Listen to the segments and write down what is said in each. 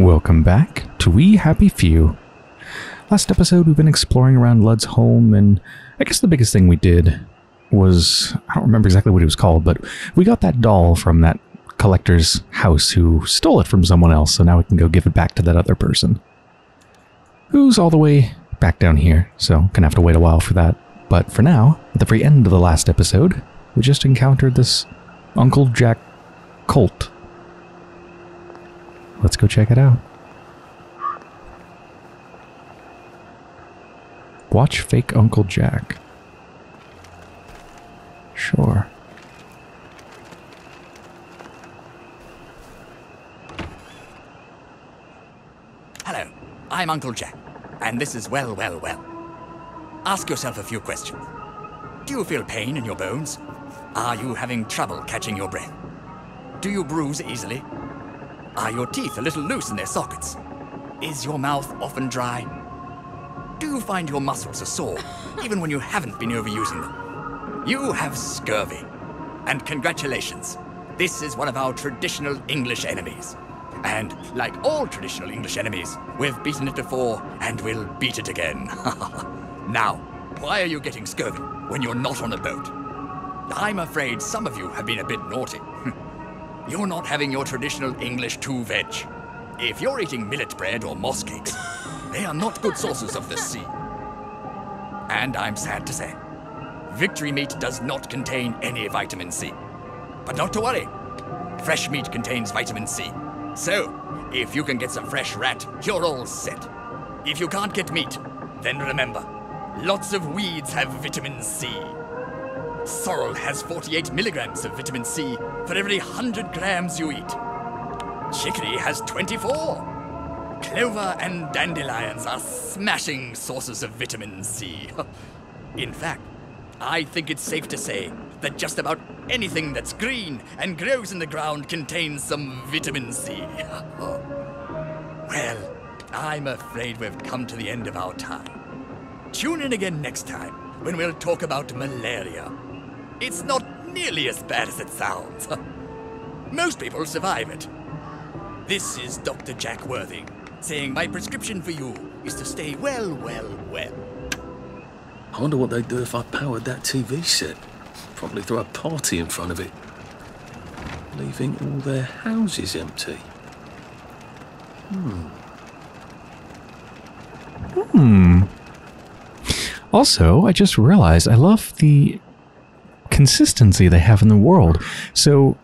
Welcome back to We Happy Few. Last episode, we've been exploring around Lud's home, and I guess the biggest thing we did was I don't remember exactly what it was called, but we got that doll from that collector's house who stole it from someone else, so now we can go give it back to that other person. Who's all the way back down here, so gonna have to wait a while for that. But for now, at the very end of the last episode, we just encountered this Uncle Jack cult. Let's go check it out. Watch fake Uncle Jack. Sure. Hello, I'm Uncle Jack, and this is Well, Well, Well. Ask yourself a few questions. Do you feel pain in your bones? Are you having trouble catching your breath? Do you bruise easily? Are your teeth a little loose in their sockets? Is your mouth often dry? Do you find your muscles are sore, even when you haven't been overusing them? You have scurvy. And congratulations, this is one of our traditional English enemies. And like all traditional English enemies, we've beaten it before and we'll beat it again. now, why are you getting scurvy when you're not on a boat? I'm afraid some of you have been a bit naughty. You're not having your traditional English two veg. If you're eating millet bread or moss cakes, they are not good sources of the C. And I'm sad to say, victory meat does not contain any vitamin C. But not to worry, fresh meat contains vitamin C. So, if you can get some fresh rat, you're all set. If you can't get meat, then remember, lots of weeds have vitamin C. Sorrel has 48 milligrams of vitamin C for every 100 grams you eat. Chicory has 24. Clover and dandelions are smashing sources of vitamin C. In fact, I think it's safe to say that just about anything that's green and grows in the ground contains some vitamin C. well, I'm afraid we've come to the end of our time. Tune in again next time when we'll talk about malaria. It's not nearly as bad as it sounds. Most people survive it. This is Dr. Jack Worthing saying my prescription for you is to stay well, well, well. I wonder what they'd do if I powered that TV set. Probably throw a party in front of it. Leaving all their houses empty. Hmm. Hmm. Also, I just realized I love the consistency they have in the world. So,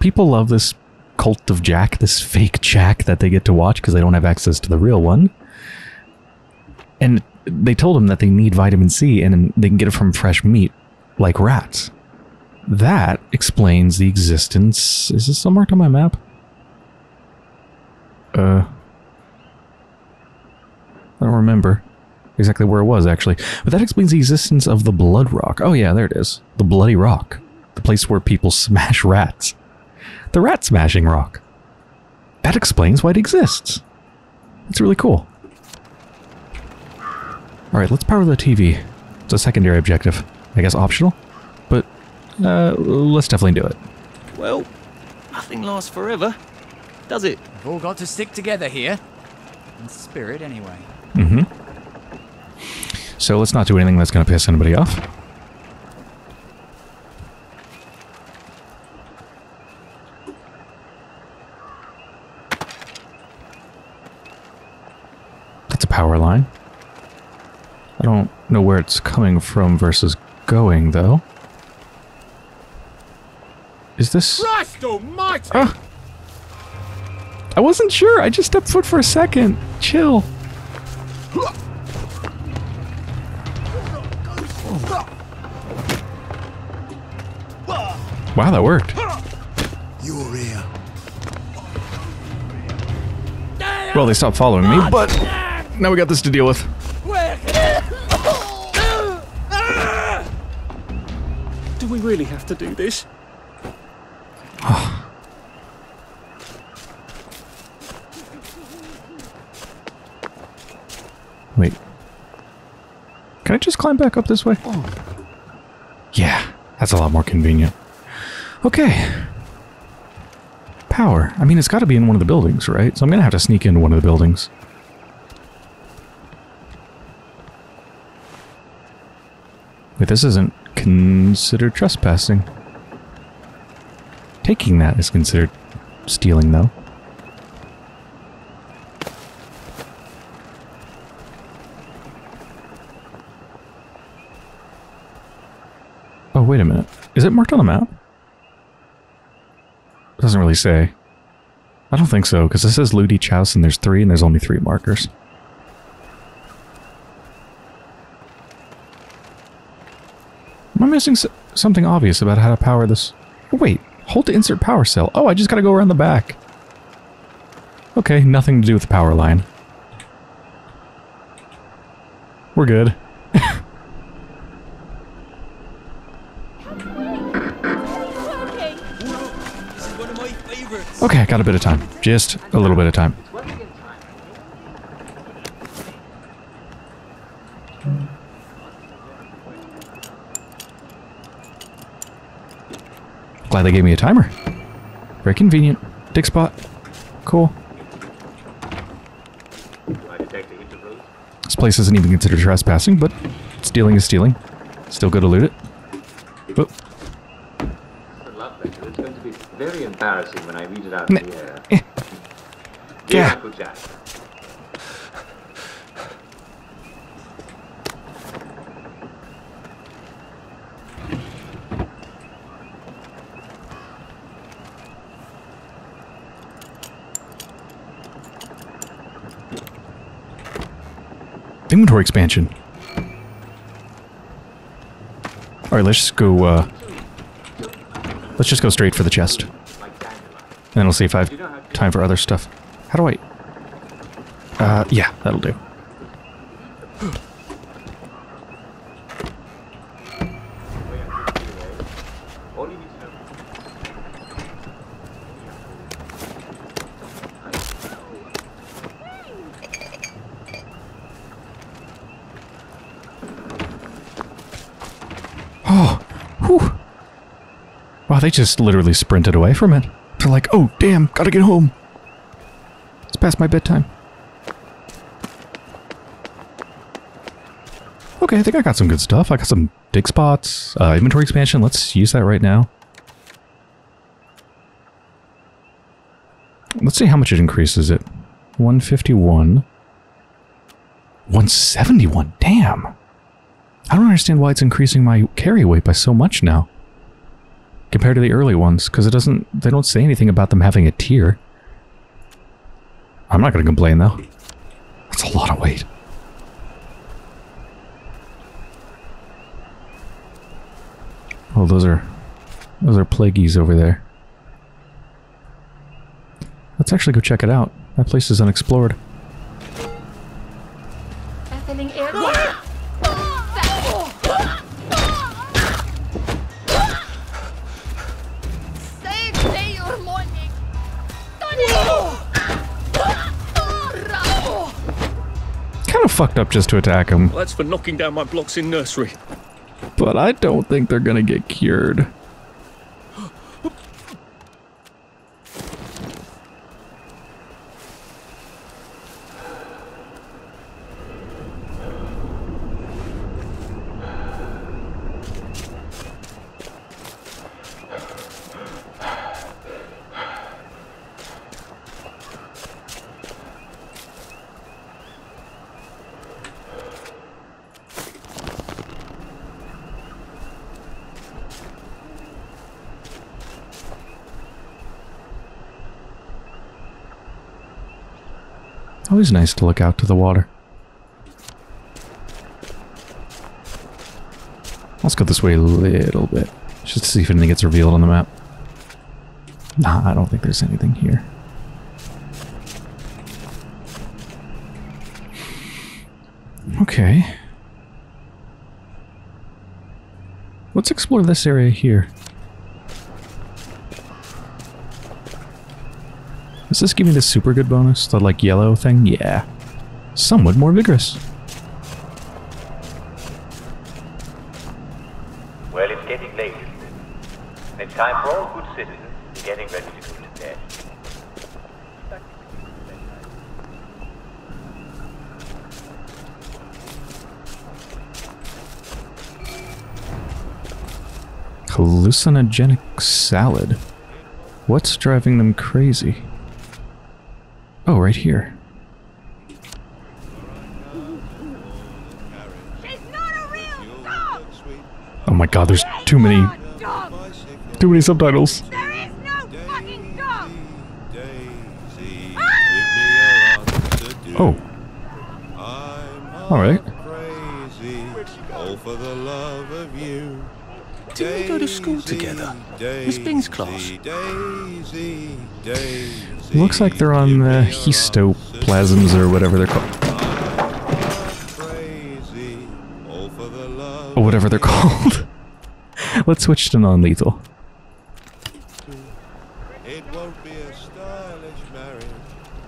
people love this cult of Jack, this fake Jack that they get to watch because they don't have access to the real one. And they told him that they need vitamin C and they can get it from fresh meat, like rats. That explains the existence. Is this marked on my map? Uh. I don't remember exactly where it was actually, but that explains the existence of the Blood Rock. Oh yeah, there it is. The Bloody Rock. The place where people smash rats. The rat smashing rock. That explains why it exists. It's really cool. Alright, let's power the TV. It's a secondary objective. I guess optional? But, uh, let's definitely do it. Well, nothing lasts forever, does it? We've all got to stick together here. In spirit, anyway. So let's not do anything that's going to piss anybody off. That's a power line. I don't know where it's coming from versus going, though. Is this... Christ almighty! Ah. I wasn't sure. I just stepped foot for a second. Chill. Wow, that worked. You're here. Well, they stopped following me, but now we got this to deal with. Do we really have to do this? Wait. Can I just climb back up this way? Oh. Yeah, that's a lot more convenient. Okay. power? I mean, it's got to be in one of the buildings, right? So I'm going to have to sneak into one of the buildings. Wait, this isn't considered trespassing. Taking that is considered stealing, though. Oh, wait a minute. Is it marked on the map? Doesn't really say. I don't think so, because it says Ludi each house and there's three, and there's only three markers. Am I missing something obvious about how to power this? Wait, hold to insert power cell. Oh, I just gotta go around the back. Okay, nothing to do with the power line. We're good. Got a bit of time. Just a little bit of time. Glad they gave me a timer. Very convenient. Dig spot. Cool. This place isn't even considered trespassing, but stealing is stealing. Still good to loot it. Oh, The love letter is going to be very embarrassing when I read it out in the air. Dear Yeah. Uncle Jack, Inventory expansion. Alright, let's just go, uh... Let's just go straight for the chest. Then we'll see if I have time for other stuff. How do I... Uh, yeah, that'll do. Know. Whew. Wow, they just literally sprinted away from it. They're like, oh, damn, gotta get home. It's past my bedtime. Okay, I think I got some good stuff. I got some dig spots, uh, inventory expansion. Let's use that right now. Let's see how much it increases it. 151. 171. Damn. I don't understand why it's increasing my carry weight by so much now. Compared to the early ones, because it doesn't they don't say anything about them having a tier. I'm not gonna complain though. That's a lot of weight. Oh, those are those are plagueies over there. Let's actually go check it out. That place is unexplored. Kind of fucked up just to attack him, Well, that's for knocking down my blocks in nursery. but I don't think they're gonna get cured. Nice to look out to the water. Let's go this way a little bit. Just to see if anything gets revealed on the map. Nah, I don't think there's anything here. Okay. Let's explore this area here. Does this give me the super good bonus? The like yellow thing? Yeah. Somewhat more vigorous. Well, it's getting late. And it's time for all good citizens getting ready to go to bed. Hallucinogenic salad. What's driving them crazy? Oh, right here. She's not a real dog! Oh my god, there's too many, too many subtitles. There is no fucking dog! Oh. Alright. All for Didn't we go to school together? Miss Bing's class. Daisy, Daisy. Looks like they're on uh, the histoplasms or whatever they're called. Crazy. All for the love Or whatever they're called. Let's switch to non-lethal. It won't be a stylish marriage,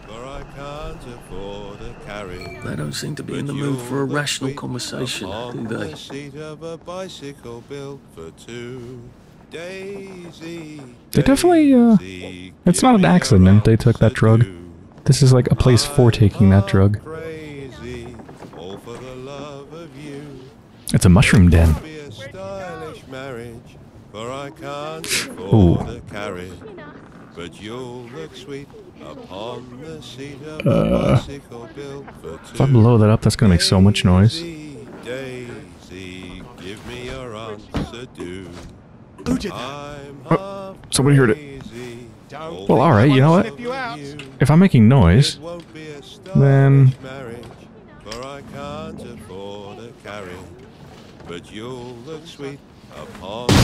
for I can't afford a carriage. They don't seem to be in the mood for a rational conversation, do they? The seat of a bicycle built for two. Daisy. They definitely, uh, it's not an accident they took that drug. This is like a place for taking that drug. Crazy, all for the love of you. It's a mushroom den. Be a stylish marriage, for I can't Ooh. afford a carriage. But you'll look sweet upon the seat of Uh, a bicycle built for If I blow that up, that's gonna make so much noise. Daisy, Daisy, give me your answer. Who did that? Oh, somebody heard it. Well, alright, you know what? If I'm making noise, It won't be a Then- stylish marriage, for I can't afford a carriage. But you'll look sweet upon the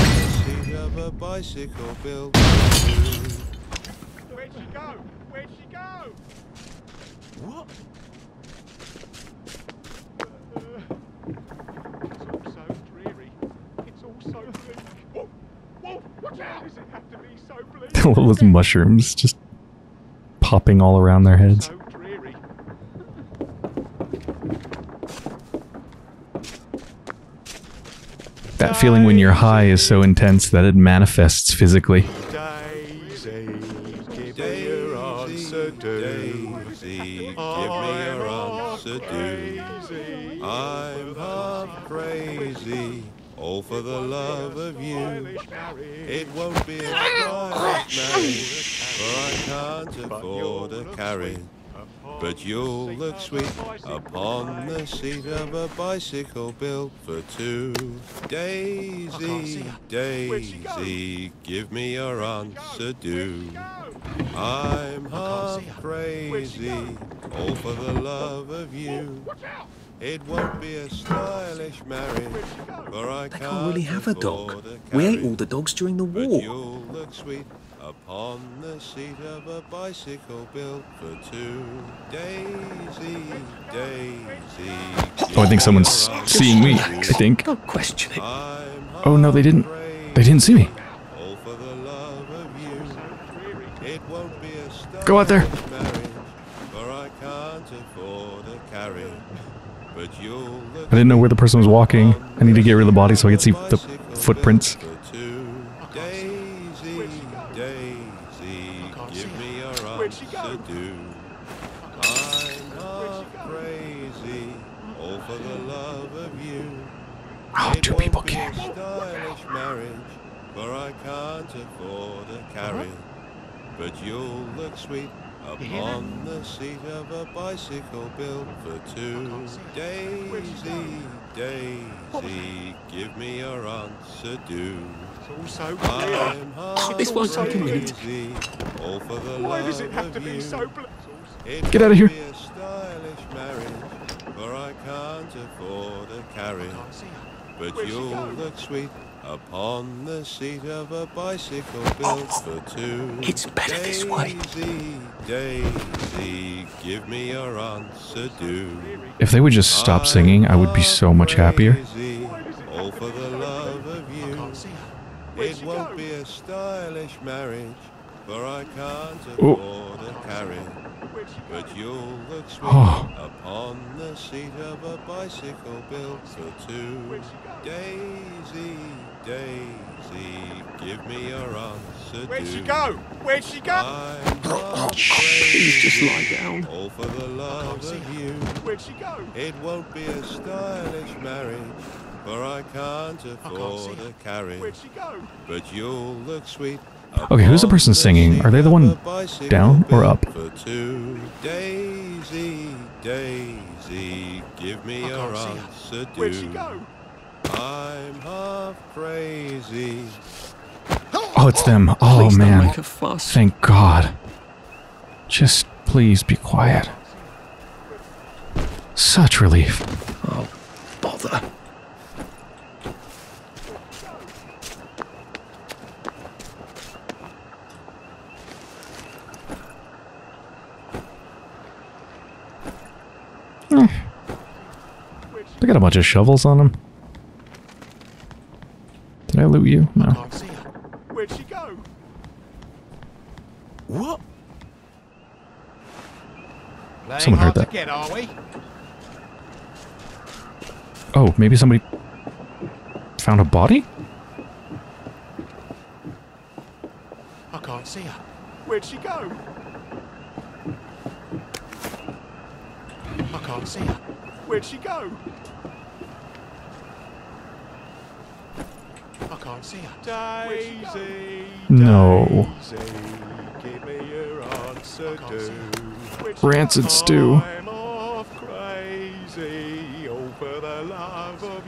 seat of a bicycle built. Where'd she go? Where'd she go? What? It's all so dreary. It's all so bleak. Whoa! Whoa! Watch out! Does it have to be so bleak? all those mushrooms just popping all around their heads. That feeling when you're high is so intense that it manifests physically. But you'll look sweet upon the seat of a bicycle built for two. Daisy, Daisy, give me your answer, do. I'm half crazy, all for the love of you. It won't be a stylish marriage, for I They can't can't really have a dog. a We ate all the dogs during the But war. You'll look sweet upon the seat of a bicycle built for two. Daisy, Daisy. Oh, I think someone's seeing me. I think. Don't question it. Oh no, they didn't. They didn't see me. all for the love of you. It won't be a Go out there. stylish marriage, for I can't afford a carriage. But you'll look I didn't know where the person was walking. I need to get rid of the body so I can see the footprints. for two. Daisy, Daisy, give me your answer, do. I'm half crazy, all for the love of you. Oh, It two won't people be a care. stylish marriage, for I can't afford a carriage. But you'll look sweet upon the seat of a bicycle built for two. Daisy, Daisy, give me your answer, do. It's all so clear. I'm This won't take a minute. crazy, all for the Why does it have to of be you. so bleak? It Get outta won't here. Be a stylish marriage, for I can't afford a carriage. But Where'd you'll look sweet upon the seat of a bicycle built for two. It's better this way. Daisy, Daisy, give me your answer, do. If they would just stop singing, I would be so much happier. All for the love of you. It won't be a stylish marriage, for I can't Oh. afford a carriage. But you'll look sweet Oh. upon the seat of a bicycle built for two. Daisy, Daisy, give me your answer. Where'd she go? Where'd she go? I'm oh, Please just lie down. All for the love of you. Where'd she go? It won't be a stylish marriage, for I can't see afford her. a carriage. Where'd she go? But you'll look sweet. Okay, who's the person singing? Are they the one down or up? For two. Daisy, Daisy, give me your can't see her. answer, do. Where'd she go? I'm half crazy. Oh, it's them. Oh, oh Please don't man. make a fuss. Thank God. Just please be quiet. Such relief. Oh, bother. Hmm. They got a bunch of shovels on them. Did I loot you? No. Can't see her. Where'd she go? What? Playing Someone heard hard to that. get, are we? Oh, maybe somebody found a body? I can't see her. Where'd she go? I can't see her. Where'd she go? I can't see her. Daisy, No. Daisy, give me your answer, do. Where'd she Rancid go? stew. I'm off crazy, all for the love of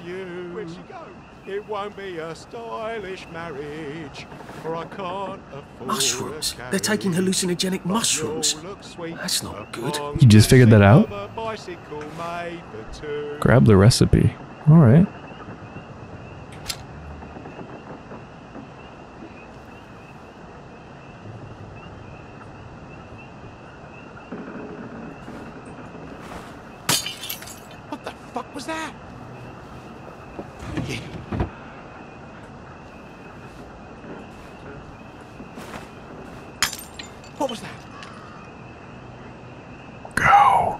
you. Where'd she go? It won't be a stylish marriage, for I can't afford Mushrooms. a. They're taking hallucinogenic mushrooms. you'll look sweet That's not good. You just figured that out? of a bicycle made for two. Grab the recipe. Alright. What the fuck was that? Yeah. What was that? Go.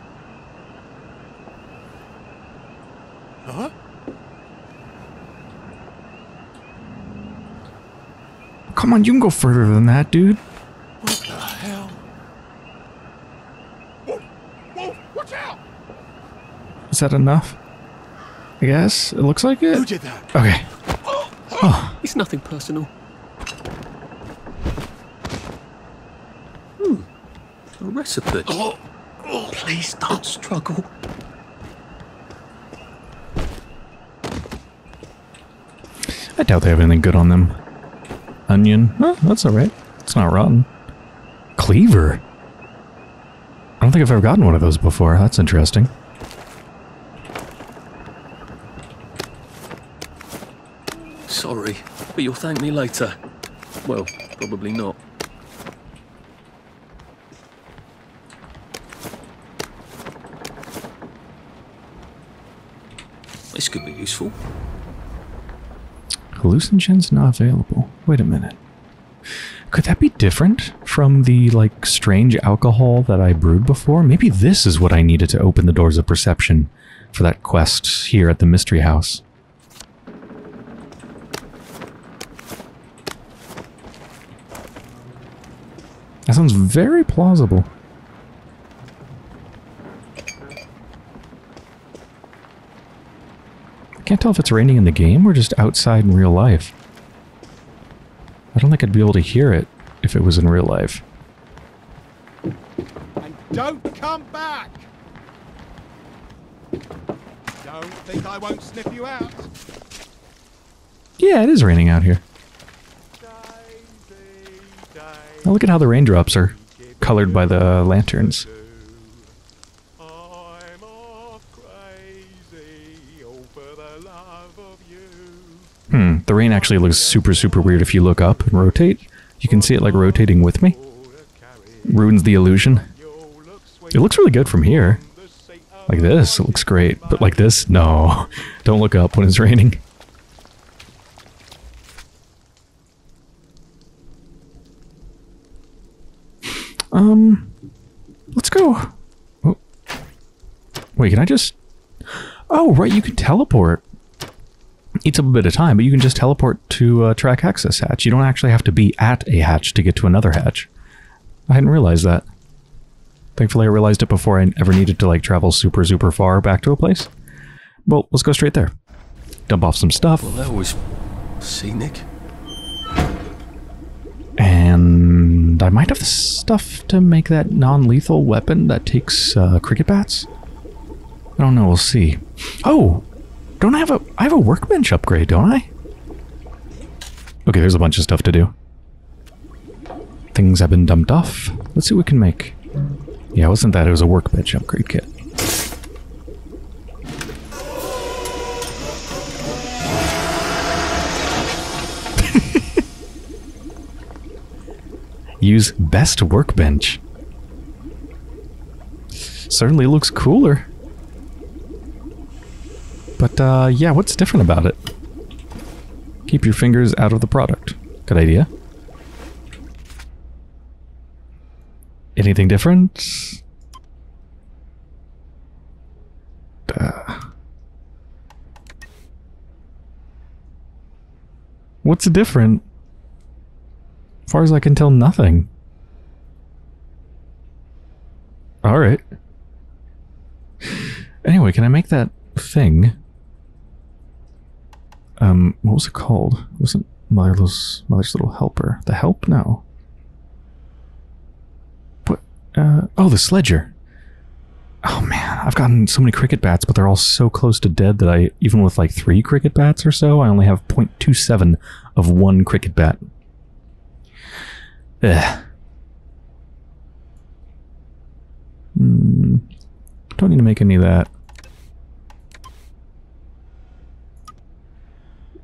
Huh? Come on, you can go further than that, dude. What the hell? Whoa! Whoa! Watch out! Is that enough? I guess. It looks like it. Who did that? Okay. It's nothing personal. Hmm. A recipe. Oh, please don't struggle. I doubt they have anything good on them. Onion. Oh, that's alright. It's not rotten. Cleaver. I don't think I've ever gotten one of those before. That's interesting. Sorry, but you'll thank me later. Well, probably not. This could be useful. Hallucinogens not available. Wait a minute. Could that be different from the, like, strange alcohol that I brewed before? Maybe this is what I needed to open the doors of perception for that quest here at the Mystery House. Sounds very plausible. I can't tell if it's raining in the game or just outside in real life. I don't think I'd be able to hear it if it was in real life. And don't come back! Don't think I won't sniff you out. Yeah, it is raining out here. Now look at how the raindrops are colored by the lanterns. I'm off crazy, all the love of you. Hmm, the rain actually looks super, super weird if you look up and rotate. You can see it like rotating with me. Ruins the illusion. It looks really good from here. Like this, it looks great. But like this, no. Don't look up when it's raining. Um, let's go. Oh. Wait, can I just... Oh, right, you can teleport. Eats up a bit of time, but you can just teleport to a track access hatch. You don't actually have to be at a hatch to get to another hatch. I hadn't realized that. Thankfully, I realized it before I ever needed to like travel super, super far back to a place. Well, let's go straight there. dump off some stuff, Well, that was scenic. And I might have the stuff to make that non-lethal weapon that takes uh, cricket bats. I don't know. We'll see. Oh, don't I have a? I have a workbench upgrade, don't I? Okay, there's a bunch of stuff to do. Things have been dumped off. Let's see what we can make. Yeah, it wasn't that. It was a workbench upgrade kit. Use best workbench. Certainly looks cooler. But, uh, yeah, what's different about it? Keep your fingers out of the product. Good idea. Anything different? Uh, what's different? As far as I can tell, nothing. Alright. Anyway, can I make that thing? Um, what was it called? It wasn't Mother's, Mother's Little Helper. The Help? No. What? Uh, oh, the Sledger. Oh man, I've gotten so many cricket bats, but they're all so close to dead that I, even with like three cricket bats or so, I only have 0.27 of one cricket bat. Ugh. Hmm. Don't need to make any of that.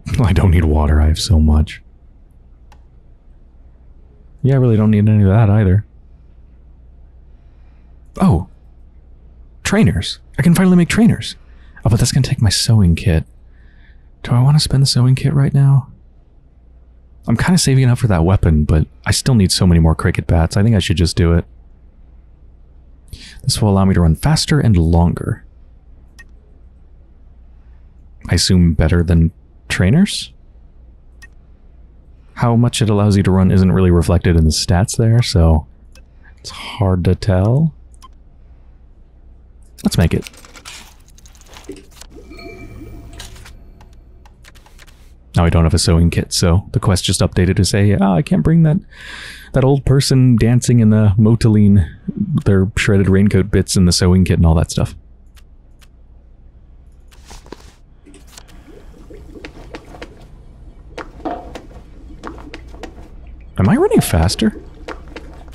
I don't need water. I have so much. Yeah, I really don't need any of that either. Oh. Trainers. I can finally make trainers. Oh, but that's to take my sewing kit. Do I want to spend the sewing kit right now? I'm kind of saving up for that weapon, but I still need so many more cricket bats. I think I should just do it. This will allow me to run faster and longer. I assume better than trainers? How much it allows you to run isn't really reflected in the stats there, so it's hard to tell. Let's make it. Now I don't have a sewing kit, so the quest just updated to say, ah, I can't bring that that old person dancing in the motoline, their shredded raincoat bits and the sewing kit and all that stuff. Am I running faster?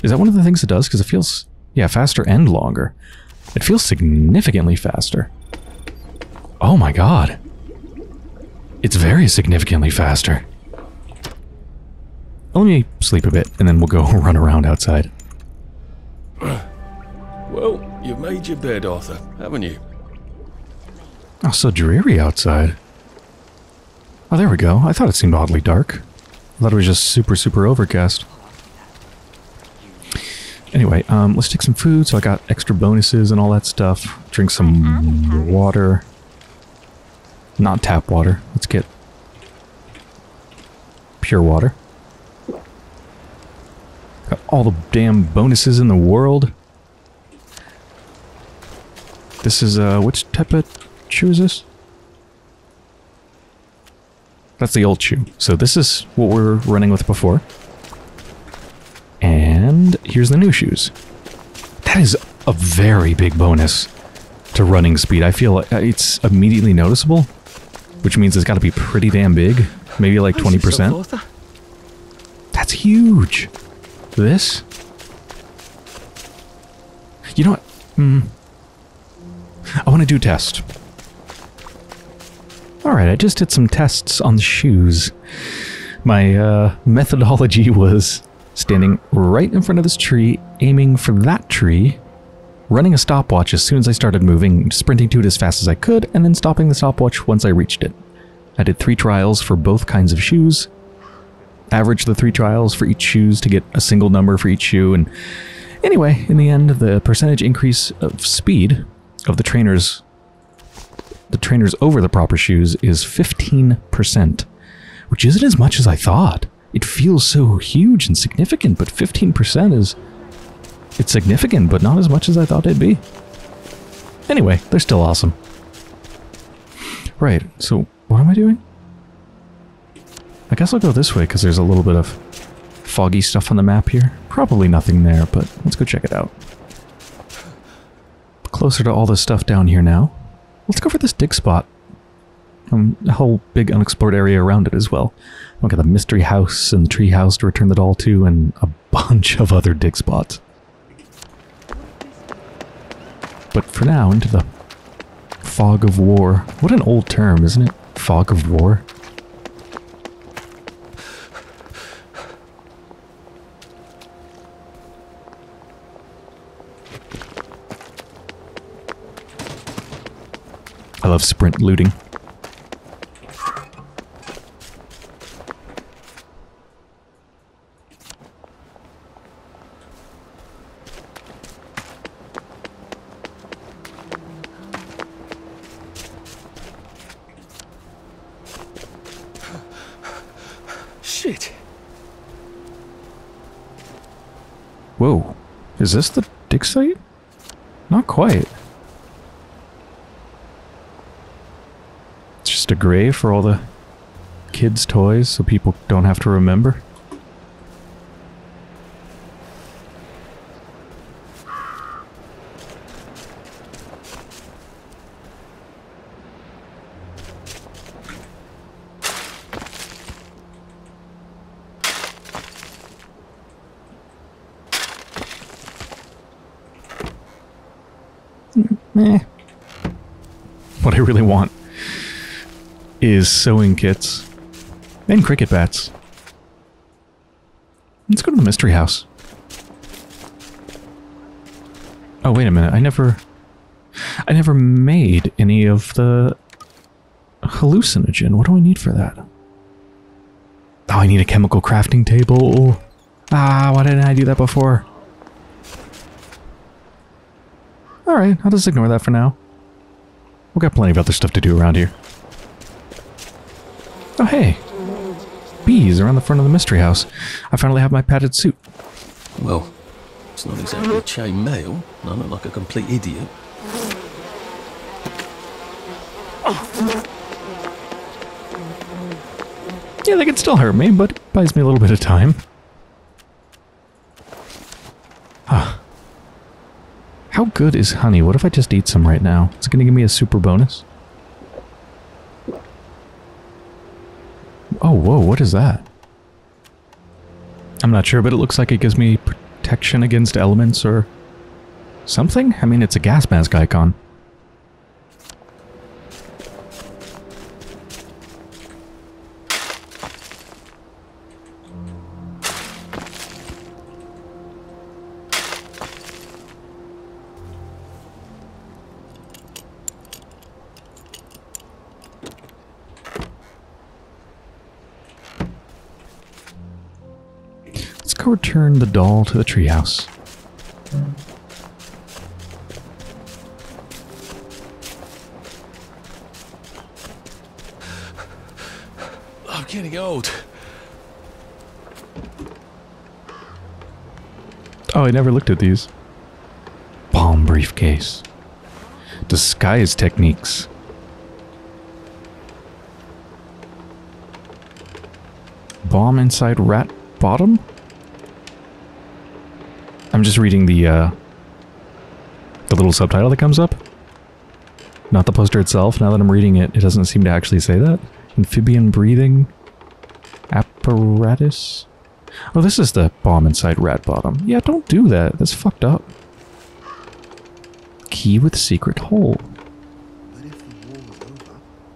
Is that one of the things it does? Because it feels, yeah, faster and longer. It feels significantly faster. Oh my god. It's very significantly faster. Let me sleep a bit, and then we'll go run around outside. Well, you've made your bed, Arthur, haven't you? Oh, so dreary outside. Oh, there we go. I thought it seemed oddly dark. I thought it was just super, super overcast. Anyway, um, let's take some food. So I got extra bonuses and all that stuff. Drink some water. Not tap water. Let's get pure water. Got all the damn bonuses in the world. This is, uh, which type of shoe is this? That's the old shoe. So this is what we're running with before. And here's the new shoes. That is a very big bonus to running speed. I feel like it's immediately noticeable, which means it's got to be pretty damn big. Maybe like 20%. That's huge. This? You know what? Hmm. I want to do a test. Alright, I just did some tests on the shoes. My uh, methodology was standing right in front of this tree, aiming for that tree, running a stopwatch as soon as I started moving, sprinting to it as fast as I could, and then stopping the stopwatch once I reached it. I did three trials for both kinds of shoes, averaged the three trials for each shoes to get a single number for each shoe, and anyway, in the end, the percentage increase of speed of the trainers the trainers over the proper shoes is 15%, which isn't as much as I thought. It feels so huge and significant, but 15% is... It's significant, but not as much as I thought it'd be. Anyway, they're still awesome. Right, so What am I doing? I guess I'll go this way because there's a little bit of foggy stuff on the map here. Probably nothing there, but let's go check it out. Closer to all this stuff down here now. Let's go for this dig spot. Um, a whole big unexplored area around it as well. Look at the mystery house and the tree house to return the doll to, and a bunch of other dig spots. But for now, into the fog of war. What an old term, isn't it? Fog of war. I love sprint looting. Is this the dig site? Not quite. It's just a grave for all the kids' toys so people don't have to remember. Eh. What I really want is sewing kits and cricket bats. Let's go to the mystery house. Oh, wait a minute. I never... I never made any of the hallucinogen. What do I need for that? Oh, I need a chemical crafting table. Ah, why didn't I do that before? Alright, I'll just ignore that for now. We've got plenty of other stuff to do around here. Oh, hey. Bees around the front of the mystery house. I finally have my padded suit. Well, it's not exactly chain mail. and I look like a complete idiot. Yeah, they can still hurt me, but it buys me a little bit of time. How good is honey? What if I just eat some right now? Is it going to give me a super bonus? Oh, whoa, what is that? I'm not sure, but it looks like it gives me protection against elements or something? I mean, it's a gas mask icon. Return the doll to the treehouse. I'm getting old. Oh, I never looked at these. Bomb briefcase. Disguise techniques. Bomb inside rat bottom? Just reading the, uh, the little subtitle that comes up. Not the poster itself. Now that I'm reading it, it doesn't seem to actually say that. Amphibian breathing apparatus? Oh, this is the bomb inside rat bottom. Yeah, don't do that. That's fucked up. Key with secret hole.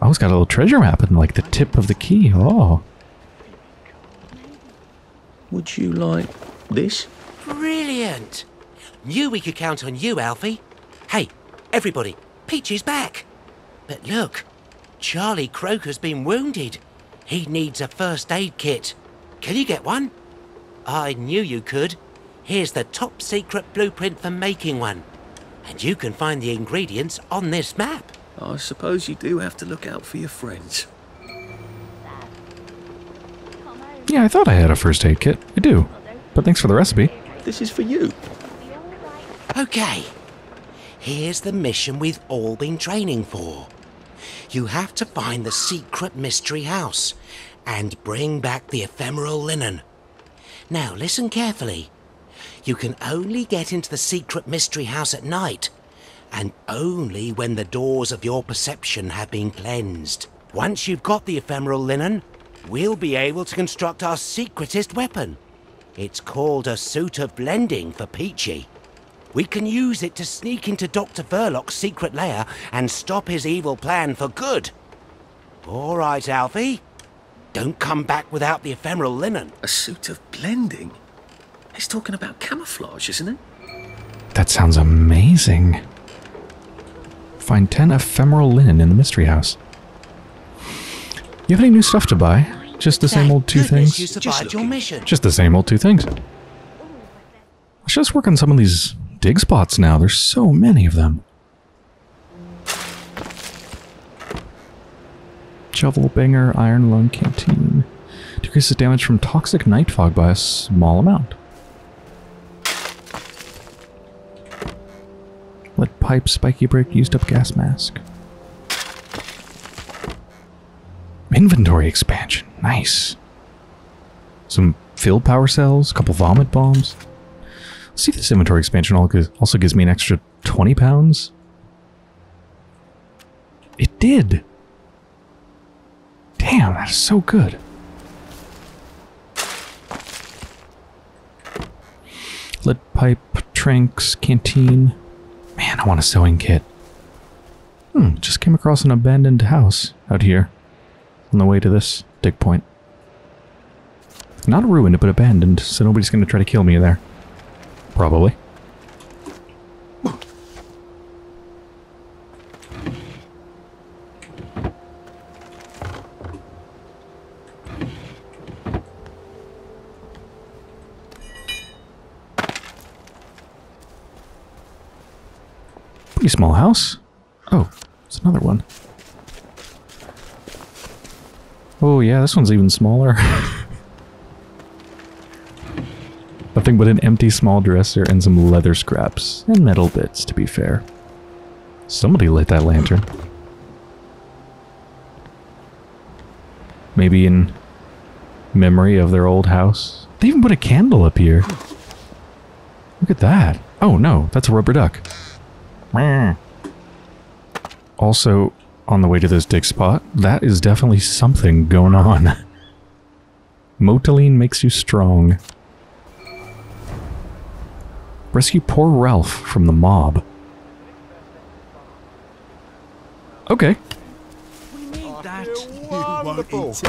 Oh, it's got a little treasure map and like the tip of the key. Oh. Would you like this? Brilliant! Knew we could count on you, Alfie. Hey, everybody, Peachy's back. But look, Charlie Croker's been wounded. He needs a first aid kit. Can you get one? I knew you could. Here's the top secret blueprint for making one. And you can find the ingredients on this map. I suppose you do have to look out for your friends. Yeah, I thought I had a first aid kit. I do. But thanks for the recipe. This is for you. Okay. Here's the mission we've all been training for. You have to find the secret mystery house and bring back the ephemeral linen. Now, listen carefully. You can only get into the secret mystery house at night, and only when the doors of your perception have been cleansed. Once you've got the ephemeral linen, we'll be able to construct our secretest weapon. It's called a suit of blending for Peachy. We can use it to sneak into Dr. Verloc's secret lair and stop his evil plan for good. All right, Alfie. Don't come back without the ephemeral linen. A suit of blending? He's talking about camouflage, isn't it? That sounds amazing. Find 10 ephemeral linen in the mystery house. You have any new stuff to buy? Just the same old two things? You survived your mission. Just the same old two things. Let's just work on some of these dig spots now. There's so many of them. Shovel Banger, Iron Lung Canteen. Decreases damage from toxic night fog by a small amount. Lead pipe, spiky break, used up gas mask. Inventory expansion. Nice. Some field power cells, a couple vomit bombs. Let's see if this inventory expansion also gives me an extra 20 pounds. It did. Damn, that is so good. Lead pipe, tranks, canteen. Man, I want a sewing kit. Hmm, just came across an abandoned house out here on the way to this dig point. Not ruined, but abandoned, so nobody's gonna try to kill me there. Probably. Pretty small house. Oh, it's another one. Oh yeah, this one's even smaller. Nothing but an empty small dresser and some leather scraps. And metal bits, to be fair. Somebody lit that lantern. Maybe in memory of their old house. They even put a candle up here. Look at that. Oh no, that's a rubber duck. Also, on the way to this dig spot, that is definitely something going on. Motaline makes you strong. Rescue poor Ralph from the mob. Okay. Wonderful.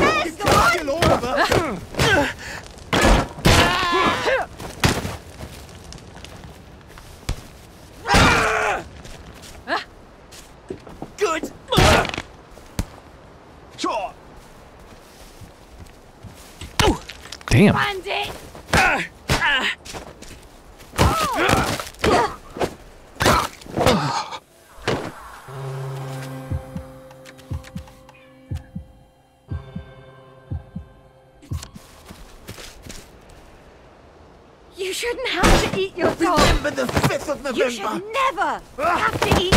Good. Sure. Damn. Bandit! You shouldn't have to eat your dog. Remember the 5th of November. You should November. never ah. have to eat.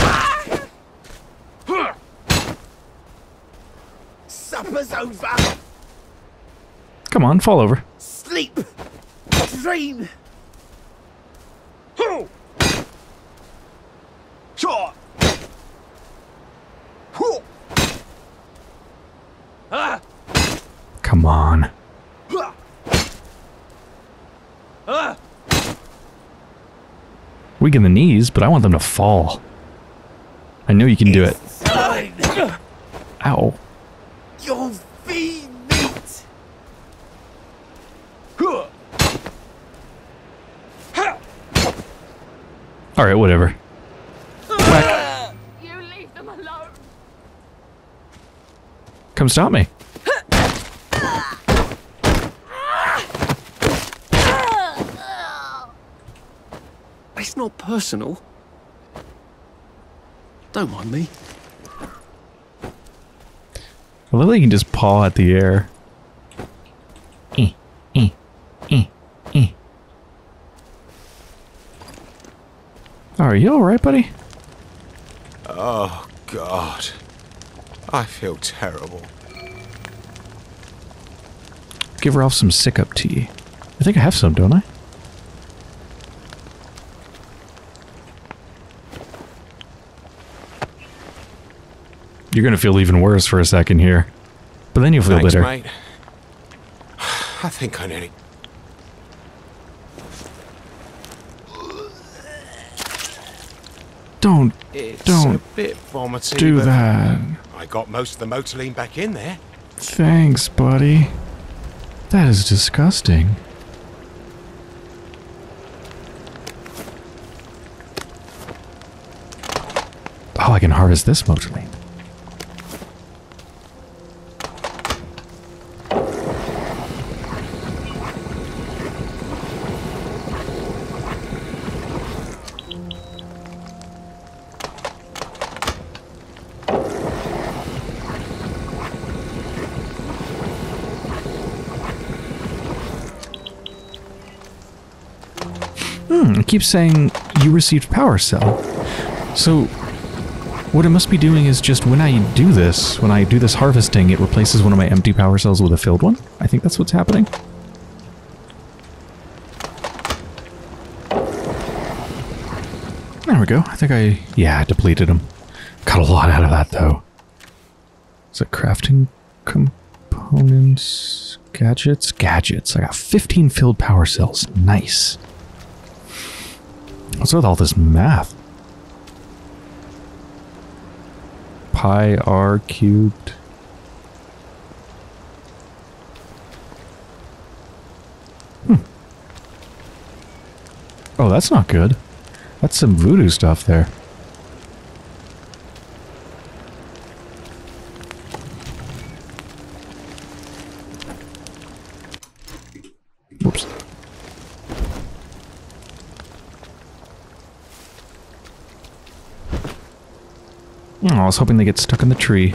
Supper's over. Come on, fall over. Sleep. Dream. Sure. Ah. Come on. Ah. Weak in the knees, but I want them to fall. I know you can do it. Ow. You'll feed meat. Alright, whatever. You leave them alone. Come stop me. It's not personal. Don't mind me. I love that you can just paw at the air. Are you alright, buddy? Oh, God. I feel terrible. Give Ralph some sick up tea. I think I have some, don't I? You're gonna feel even worse for a second here. But then you'll feel Thanks, better. mate. I think I nearly. Don't It's Don't vomity. do that. I got most of the motoline back in there. Thanks, buddy. That is disgusting. Oh, I can harvest this motoline. Hmm, it keeps saying you received power cell. So, what it must be doing is just when I do this, when I do this harvesting, it replaces one of my empty power cells with a filled one. I think that's what's happening. There we go. I think I, yeah, I depleted them. Got a lot out of that, though. Is it crafting components? Gadgets? Gadgets. I got 15 filled power cells. Nice. What's with all this math? Pi r cubed. Hmm. Oh, that's not good. That's some voodoo stuff there. I was hoping they get stuck in the tree.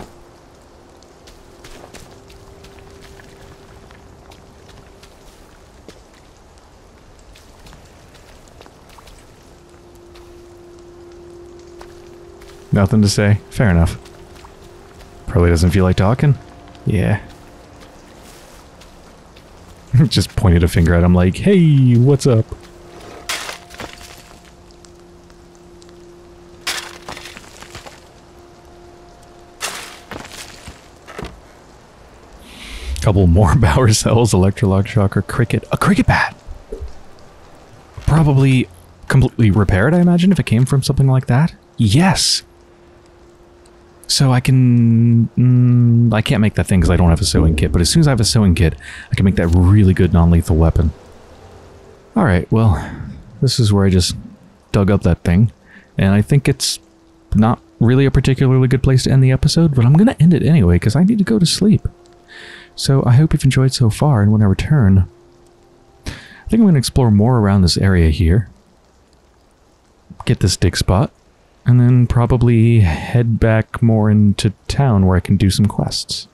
Nothing to say. Fair enough. Probably doesn't feel like talking. Yeah. Just pointed a finger at him like, hey, what's up? Couple more power cells, electrolog shocker, cricket, a cricket bat. Probably completely repaired, I imagine, if it came from something like that. Yes. So I can... Mm, I can't make that thing because I don't have a sewing kit, but as soon as I have a sewing kit, I can make that really good non-lethal weapon. Alright, well, this is where I just dug up that thing, and I think it's not really a particularly good place to end the episode, but I'm going to end it anyway because I need to go to sleep. So I hope you've enjoyed so far, and when I return, I think I'm going to explore more around this area here. Get this dig spot, and then probably head back more into town where I can do some quests.